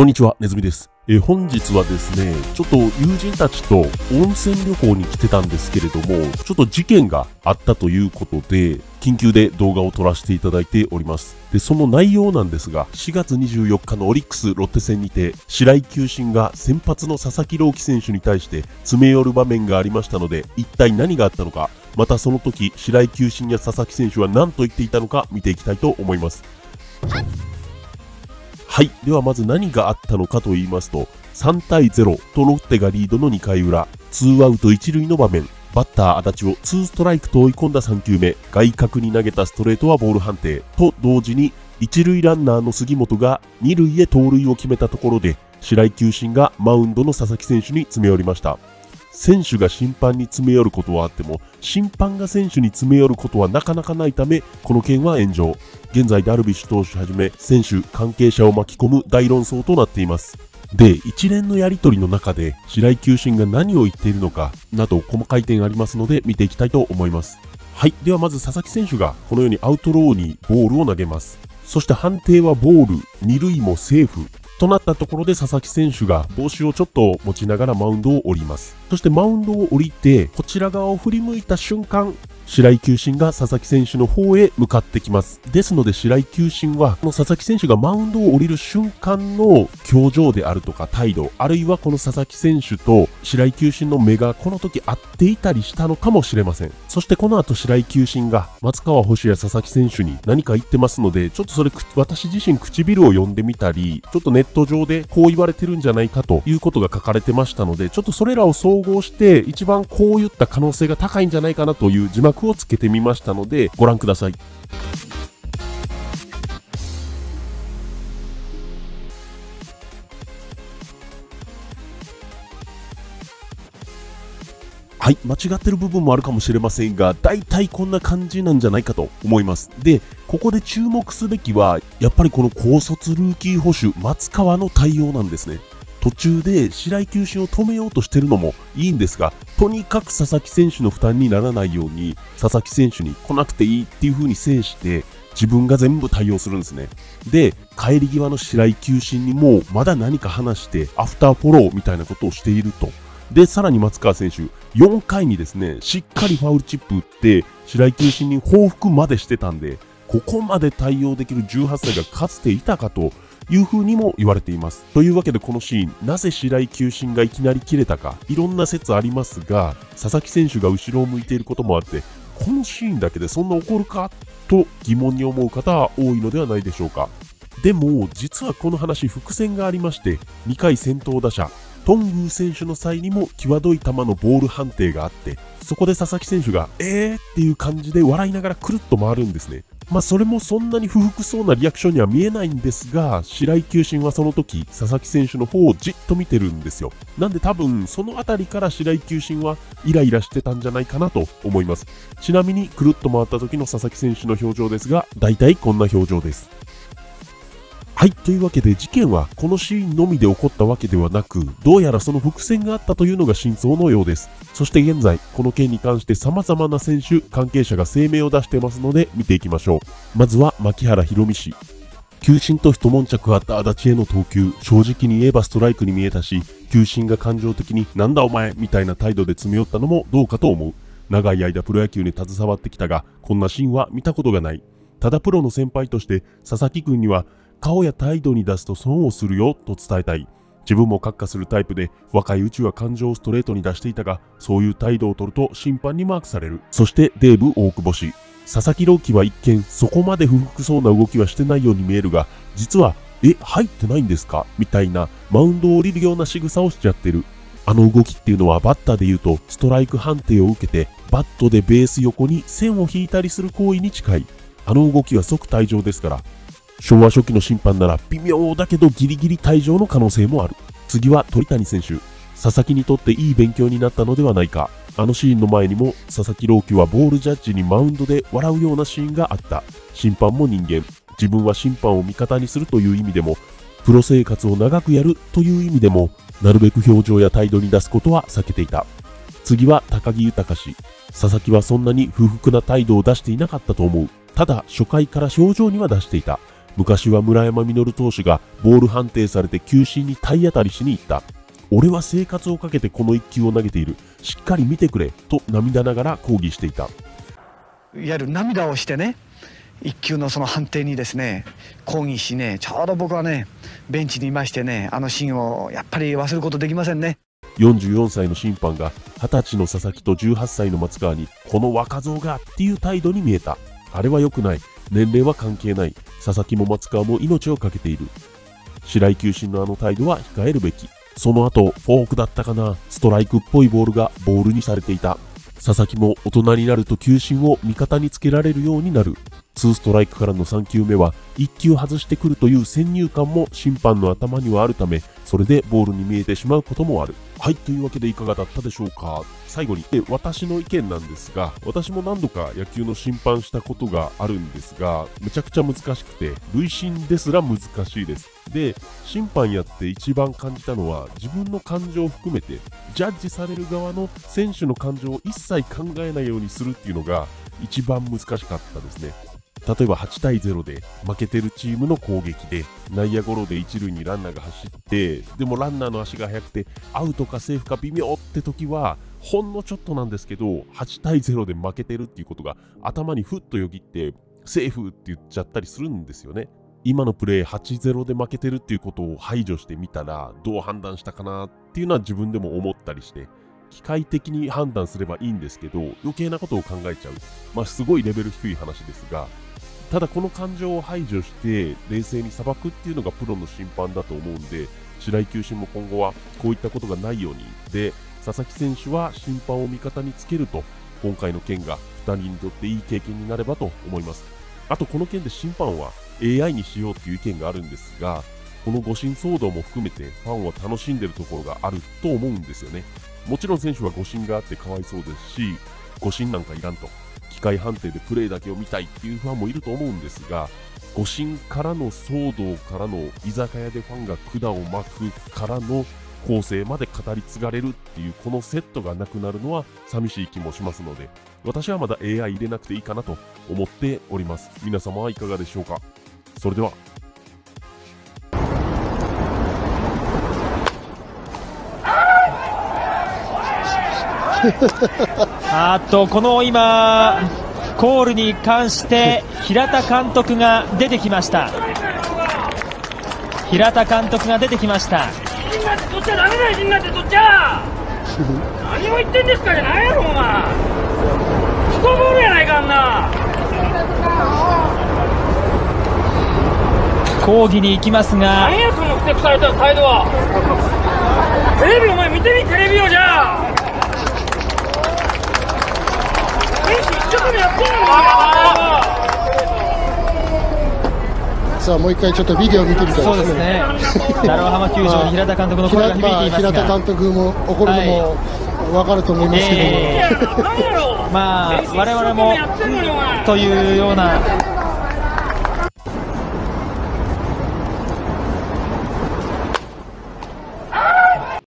こんにちは、ネズミです。え本日はですね、ちょっと友人たちと温泉旅行に来てたんですけれども、ちょっと事件があったということで、緊急で動画を撮らせていただいております。で、その内容なんですが、4月24日のオリックスロッテ戦にて、白井球審が先発の佐々木朗希選手に対して詰め寄る場面がありましたので、一体何があったのか、またその時、白井球審や佐々木選手は何と言っていたのか見ていきたいと思います。はい。ではまず何があったのかと言いますと、3対0とロッテがリードの2回裏、2アウト1塁の場面、バッター足立を2ストライクと追い込んだ3球目、外角に投げたストレートはボール判定と同時に、1塁ランナーの杉本が2塁へ盗塁を決めたところで、白井球審がマウンドの佐々木選手に詰め寄りました。選手が審判に詰め寄ることはあっても、審判が選手に詰め寄ることはなかなかないため、この件は炎上。現在ダルビッシュ投手はじめ、選手、関係者を巻き込む大論争となっています。で、一連のやりとりの中で、白井球審が何を言っているのか、など細かい点ありますので、見ていきたいと思います。はい。ではまず佐々木選手が、このようにアウトローにボールを投げます。そして判定はボール、二塁もセーフ。となったところで佐々木選手が帽子をちょっと持ちながらマウンドを降ります。そしてマウンドを降りて、こちら側を振り向いた瞬間、白井球審が佐々木選手の方へ向かってきます。ですので白井球審は、この佐々木選手がマウンドを降りる瞬間の表情であるとか態度、あるいはこの佐々木選手と白井球審の目がこの時合っていたりしたのかもしれません。そしてこの後白井球審が松川捕手や佐々木選手に何か言ってますので、ちょっとそれ私自身唇を読んでみたり、ちょっとネッット上でこう言われてるんじゃないかということが書かれてましたので、ちょっとそれらを総合して一番こう言った可能性が高いんじゃないかなという字幕をつけてみましたので、ご覧ください。はい、間違ってる部分もあるかもしれませんが、大体こんな感じなんじゃないかと思います。で、ここで注目すべきは、やっぱりこの高卒ルーキー捕手、松川の対応なんですね。途中で白井球審を止めようとしてるのもいいんですが、とにかく佐々木選手の負担にならないように、佐々木選手に来なくていいっていう風に制して、自分が全部対応するんですね。で、帰り際の白井球審にも、まだ何か話して、アフターフォローみたいなことをしていると。で、さらに松川選手、4回にですね、しっかりファウルチップ打って、白井球審に報復までしてたんで、ここまで対応できる18歳がかつていたかという風にも言われています。というわけでこのシーン、なぜ白井球審がいきなり切れたか、いろんな説ありますが、佐々木選手が後ろを向いていることもあって、このシーンだけでそんな怒るかと疑問に思う方は多いのではないでしょうか。でも、実はこの話、伏線がありまして、2回先頭打者、トングー選手の際にも際どい球のボール判定があって、そこで佐々木選手が、えー？っていう感じで笑いながらくるっと回るんですね。まあそれもそんなに不服そうなリアクションには見えないんですが、白井球審はその時、佐々木選手の方をじっと見てるんですよ。なんで多分、そのあたりから白井球審はイライラしてたんじゃないかなと思います。ちなみに、くるっと回った時の佐々木選手の表情ですが、大体こんな表情です。はい。というわけで事件はこのシーンのみで起こったわけではなく、どうやらその伏線があったというのが真相のようです。そして現在、この件に関して様々な選手、関係者が声明を出してますので見ていきましょう。まずは牧原博美氏。球審と一悶着あった足立への投球、正直に言えばストライクに見えたし、球審が感情的になんだお前みたいな態度で詰め寄ったのもどうかと思う。長い間プロ野球に携わってきたが、こんなシーンは見たことがない。ただプロの先輩として佐々木君には顔や態度に出すと損をするよと伝えたい。自分も閣下するタイプで若いうちは感情をストレートに出していたが、そういう態度を取ると審判にマークされる。そしてデーブ大久保氏。佐々木朗希は一見そこまで不服そうな動きはしてないように見えるが、実は、え、入ってないんですか？みたいなマウンドを降りるような仕草をしちゃってる。あの動きっていうのはバッターで言うとストライク判定を受けてバットでベース横に線を引いたりする行為に近い。あの動きは即退場ですから。昭和初期の審判なら微妙だけどギリギリ退場の可能性もある。次は鳥谷選手。佐々木にとっていい勉強になったのではないか。あのシーンの前にも佐々木朗希はボールジャッジにマウンドで笑うようなシーンがあった。審判も人間。自分は審判を味方にするという意味でも、プロ生活を長くやるという意味でも、なるべく表情や態度に出すことは避けていた。次は高木豊氏。佐々木はそんなに不服な態度を出していなかったと思う。ただ、初回から表情には出していた。昔は村山実投手がボール判定されて球審に体当たりしに行った。俺は生活をかけてこの一球を投げている。しっかり見てくれ。と涙ながら抗議していた。いわゆる涙をしてね、一球のその判定にですね、抗議しね、ちょうど僕はね、ベンチにいましてね、あのシーンをやっぱり忘れることできませんね。44歳の審判が20歳の佐々木と18歳の松川にこの若造がっていう態度に見えた。あれは良くない。年齢は関係ない。佐々木も松川も命を懸けている。白井球審のあの態度は控えるべき。その後、フォークだったかな、ストライクっぽいボールがボールにされていた。佐々木も大人になると球審を味方につけられるようになる。2ストライクからの3球目は1球外してくるという先入観も審判の頭にはあるため、それでボールに見えてしまうこともある。はい、というわけでいかがだったでしょうか。最後に、私の意見なんですが、私も何度か野球の審判したことがあるんですが、めちゃくちゃ難しくて、累進ですら難しいです。で、審判やって一番感じたのは、自分の感情を含めて、ジャッジされる側の選手の感情を一切考えないようにするっていうのが、一番難しかったですね。例えば8対0で負けてるチームの攻撃で内野ゴロで一塁にランナーが走ってでもランナーの足が速くてアウトかセーフか微妙って時はほんのちょっとなんですけど8対0で負けてるっていうことが頭にふっとよぎってセーフって言っちゃったりするんですよね。今のプレー8-0で負けてるっていうことを排除してみたらどう判断したかなっていうのは自分でも思ったりして機械的に判断すればいいんですけど余計なことを考えちゃう。まあすごいレベル低い話ですがただこの感情を排除して冷静に裁くっていうのがプロの審判だと思うんで白井球審も今後はこういったことがないようにで佐々木選手は審判を味方につけると今回の件が2人にとっていい経験になればと思います。あとこの件で審判は AI にしようという意見があるんですがこの誤審騒動も含めてファンは楽しんでるところがあると思うんですよね。もちろん選手は誤審があってかわいそうですし誤審なんかいらんと。機械判定でプレーだけを見たいっていうファンもいると思うんですが誤審からの騒動からの居酒屋でファンが管を巻くからの構成まで語り継がれるっていうこのセットがなくなるのは寂しい気もしますので私はまだ AI 入れなくていいかなと思っております。皆様はいかがでしょうか？それでは あとこの今コールに関して平田監督が出てきました。平田監督が出てきました。みんな取っちゃダメだよみんな取っちゃ。何を言ってんですかじゃないやろお前。スコボールやないかあんな。抗議に行きますが何やそのふてくされた態度は。テレビお前見てみテレビをじゃあさあもう一回ちょっとビデオ見てみたいですね。浜球場に平田監督の声が響いていますが、平田監督も怒るのもわかると思いますけども、えー、まあ我々もというような